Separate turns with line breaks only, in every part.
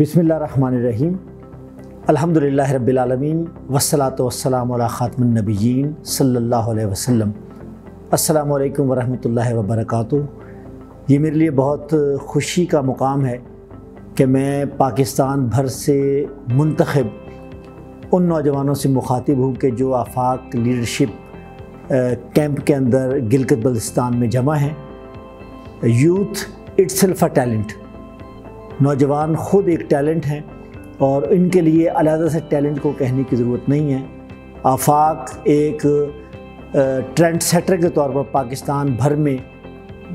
بسم اللہ الرحمن الرحیم۔ الحمد للہ رب العالمین وسلاۃ وسلام علی خاتم النبیین صلی اللہ علیہ وسلم۔ السلام علیکم ورحمۃ اللہ وبرکاتہ۔ یہ میرے لیے بہت خوشی کا مقام ہے کہ میں پاکستان بھر سے منتخب ان نوجوانوں سے مخاطب ہوں کہ جو آفاق لیڈرشپ کیمپ کے اندر گلگت بلتستان میں جمع ہیں۔ Youth itself a talent. نوجوان خود ایک ٹیلنٹ ہیں اور ان کے لیے علیحدہ سے ٹیلنٹ کو کہنے کی ضرورت نہیں ہے۔ آفاق ایک ٹرینڈ سیٹر کے طور پر پاکستان بھر میں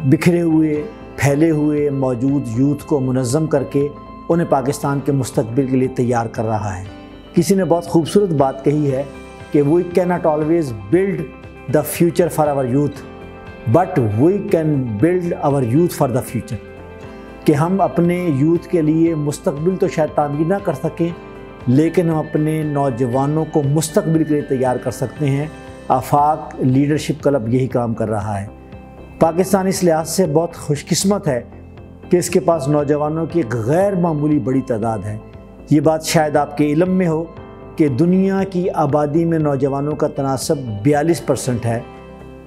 بکھرے ہوئے، پھیلے ہوئے موجود یوتھ کو منظم کر کے انہیں پاکستان کے مستقبل کے لیے تیار کر رہا ہے۔ کسی نے بہت خوبصورت بات کہی ہے کہ we can not always build the future for our youth but we can build our youth for the future کہ ہم اپنے یوتھ کے لیے مستقبل تو شاید تعمیر نہ کر سکیں، لیکن ہم اپنے نوجوانوں کو مستقبل کے لیے تیار کر سکتے ہیں۔ آفاق لیڈرشپ کلب یہی کام کر رہا ہے۔ پاکستان اس لحاظ سے بہت خوش قسمت ہے کہ اس کے پاس نوجوانوں کی ایک غیر معمولی بڑی تعداد ہے۔ یہ بات شاید آپ کے علم میں ہو کہ دنیا کی آبادی میں نوجوانوں کا تناسب بیالیس پرسنٹ ہے۔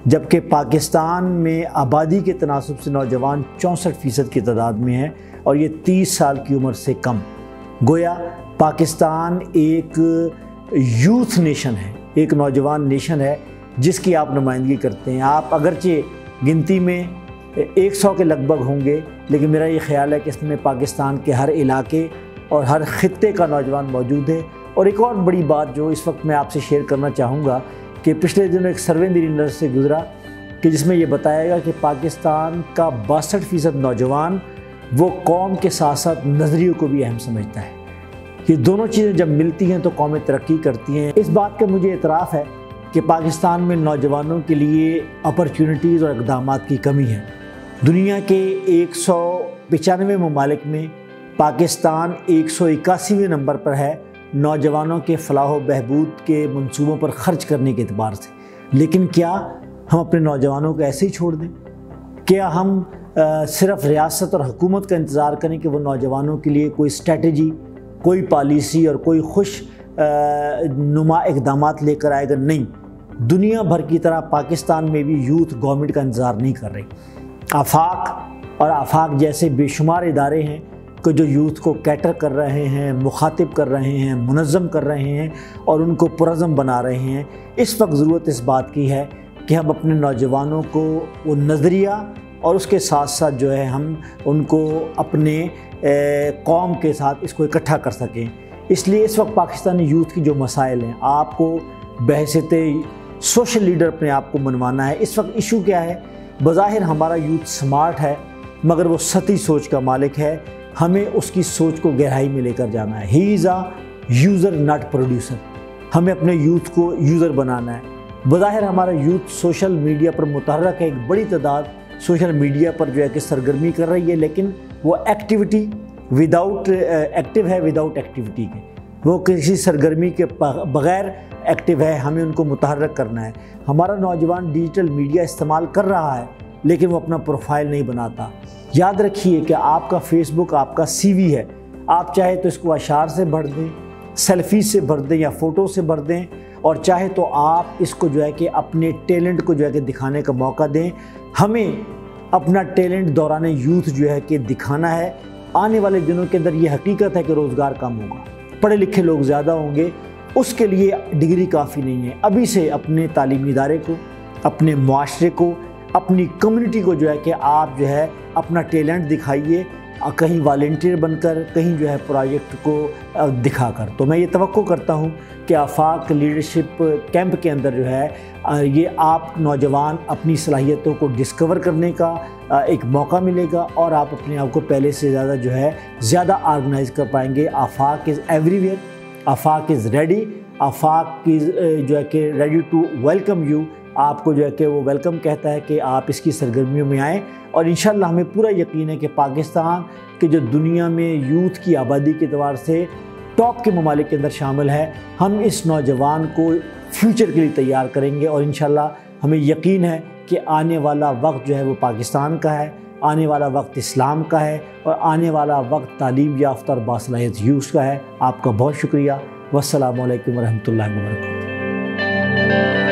جبکہ پاکستان میں آبادی کے تناسب سے نوجوان چونسٹھ فیصد کی تعداد میں ہے اور یہ تیس سال کی عمر سے کم۔ گویا پاکستان ایک یوتھ نیشن ہے، ایک نوجوان نیشن ہے جس کی آپ نمائندگی کرتے ہیں۔ آپ اگرچہ گنتی میں ایک سو کے لگ بھگ ہوں گے، لیکن میرا یہ خیال ہے کہ اس میں پاکستان کے ہر علاقے اور ہر خطے کا نوجوان موجود ہے۔ اور ایک اور بڑی بات جو اس وقت میں آپ سے شیئر کرنا چاہوں گا کہ پچھلے دنوں ایک سروے میری نظر سے گزرا کہ جس میں یہ بتایا گا کہ پاکستان کا باسٹھ فیصد نوجوان وہ قوم کے ساتھ ساتھ نظریوں کو بھی اہم سمجھتا ہے۔ یہ دونوں چیزیں جب ملتی ہیں تو قومیں ترقی کرتی ہیں۔ اس بات کا مجھے اعتراف ہے کہ پاکستان میں نوجوانوں کے لیے اپرچونٹیز اور اقدامات کی کمی ہے دنیا کے ایک سو پچانوے ممالک میں پاکستان ایک سو اکاسیویں نمبر پر ہے۔ نوجوانوں کے فلاح و بہبود کے منصوبوں پر خرچ کرنے کے اعتبار سے۔ لیکن کیا ہم اپنے نوجوانوں کو ایسے ہی چھوڑ دیں؟ کیا ہم صرف ریاست اور حکومت کا انتظار کریں کہ وہ نوجوانوں کے لیے کوئی اسٹریٹجی کوئی پالیسی اور کوئی خوش نما اقدامات لے کر آئے گا؟ نہیں۔ دنیا بھر کی طرح پاکستان میں بھی یوتھ گورنمنٹ کا انتظار نہیں کر رہی۔ آفاق اور آفاق جیسے بے شمار ادارے ہیں کہ جو یوتھ کو کیٹر کر رہے ہیں، مخاطب کر رہے ہیں، منظم کر رہے ہیں اور ان کو پرزم بنا رہے ہیں، اس وقت ضرورت اس بات کی ہے کہ ہم اپنے نوجوانوں کو وہ نظریہ اور اس کے ساتھ ساتھ جو ہے ہم ان کو اپنے قوم کے ساتھ اس کو اکٹھا کر سکیں۔ اس لیے اس وقت پاکستانی یوتھ کی جو مسائل ہیں، آپ کو بحثت سوشل لیڈر اپنے آپ کو منوانا ہے۔ اس وقت ایشو کیا ہے؟ بظاہر ہمارا یوتھ سمارٹ ہے، مگر وہ ستی سوچ کا مالک ہے۔ ہمیں اس کی سوچ کو گہرائی میں لے کر جانا ہے۔ He is a user not producer ہمیں اپنے یوتھ کو یوزر بنانا ہے۔ بظاہر ہمارا یوتھ سوشل میڈیا پر متحرک ہے، ایک بڑی تعداد سوشل میڈیا پر جو ہے کہ سرگرمی کر رہی ہے، لیکن وہ ایکٹیویٹی وداؤٹ ایکٹیو ہے وداؤٹ ایکٹیویٹی کے۔ وہ کسی سرگرمی کے بغیر ایکٹیو ہے، ہمیں ان کو متحرک کرنا ہے۔ ہمارا نوجوان ڈیجیٹل میڈیا استعمال کر رہا ہے۔ لیکن وہ اپنا پروفائل نہیں بناتا۔ یاد رکھیے کہ آپ کا فیس بک، آپ کا سی وی ہے۔ آپ چاہے تو اس کو اشعار سے بھر دیں سیلفی سے بھر دیں یا فوٹو سے بھر دیں، اور چاہے تو آپ اس کو جو ہے کہ اپنے ٹیلنٹ کو جو ہے کہ دکھانے کا موقع دیں۔ ہمیں اپنا ٹیلنٹ دوران یوتھ جو ہے کہ دکھانا ہے۔ آنے والے دنوں کے اندر یہ حقیقت ہے کہ روزگار کم ہوگا۔ پڑھے لکھے لوگ زیادہ ہوں گے۔ اس کے لیے ڈگری کافی نہیں ہے۔ ابھی سے اپنے تعلیمی ادارے کو، اپنے معاشرے کو اپنی کمیونٹی کو جو ہے کہ آپ جو ہے اپنا ٹیلنٹ دکھائیے، کہیں والنٹیئر بن کر، کہیں جو ہے پروجیکٹ کو دکھا کر۔ تو میں یہ توقع کرتا ہوں کہ آفاق لیڈرشپ کیمپ کے اندر جو ہے یہ آپ نوجوان اپنی صلاحیتوں کو ڈسکور کرنے کا ایک موقع ملے گا اور آپ اپنے آپ کو پہلے سے زیادہ جو ہے، زیادہ آرگنائز کر پائیں گے۔ Afaq is everywhere Afaq is ready Afaq is جو ہے کہ ریڈی ٹو ویلکم یو آپ کو جو ہے کہ وہ ویلکم کہتا ہے کہ آپ اس کی سرگرمیوں میں آئیں اور انشاءاللہ ہمیں پورا یقین ہے کہ پاکستان کے جو دنیا میں یوتھ کی آبادی کے اعتبار سے ٹاپ کے ممالک کے اندر شامل ہے، ہم اس نوجوان کو فیوچر کے لیے تیار کریں گے اور انشاءاللہ ہمیں یقین ہے کہ آنے والا وقت جو ہے وہ پاکستان کا ہے، آنے والا وقت اسلام کا ہے اور آنے والا وقت تعلیم یافتہ اور باصلاحیت یوز کا ہے۔ آپ کا بہت شکریہ۔ والسلام علیکم ورحمۃ اللہ وبرکاتہ۔